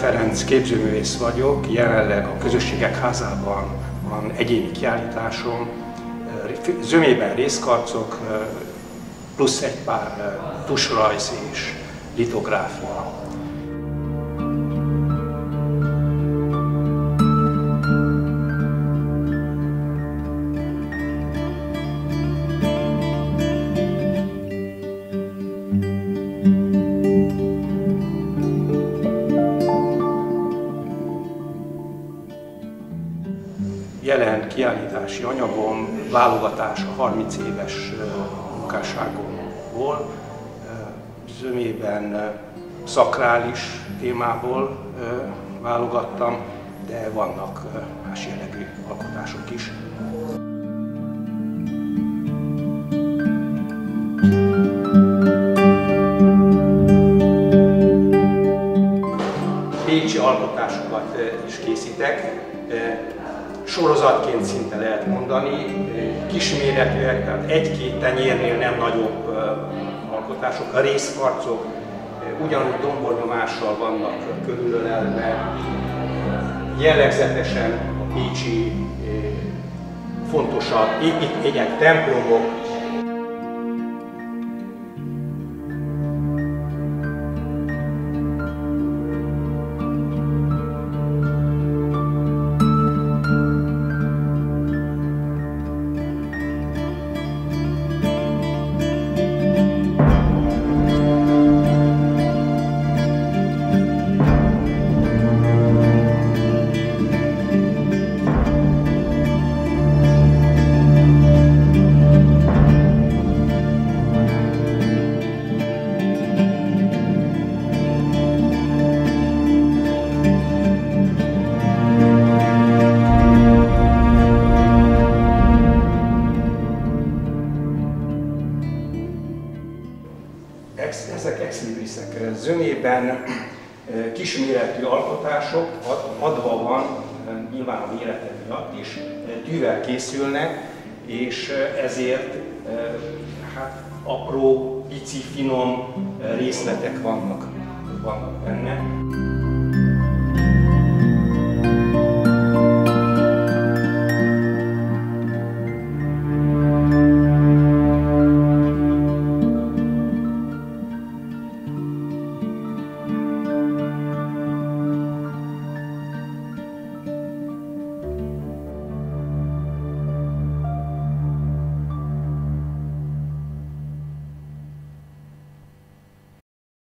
Ferenc képzőművész vagyok, jelenleg a Közösségek Házában van egyéni kiállításom, zömében részkarcok, plusz egy pár tusrajz és litográfia. Jelen kiállítási anyagom válogatás a 30 éves munkásságomból, zömében szakrális témából válogattam, de vannak más jellegű alkotások is. Pécsi alkotásokat is készítek, sorozatként szinte lehet mondani, kisméretűek, tehát egy-két tenyérnél nem nagyobb alkotások, a részkarcok ugyanúgy dombornyomással vannak körülölelve, jellegzetesen a pécsi fontosabb építmények, templomok, ezek exlibriszek zömében kisméretű alkotások adva van, nyilván a mérete miatt is, tűvel készülnek, és ezért hát apró, pici, finom részletek vannak, vannak benne.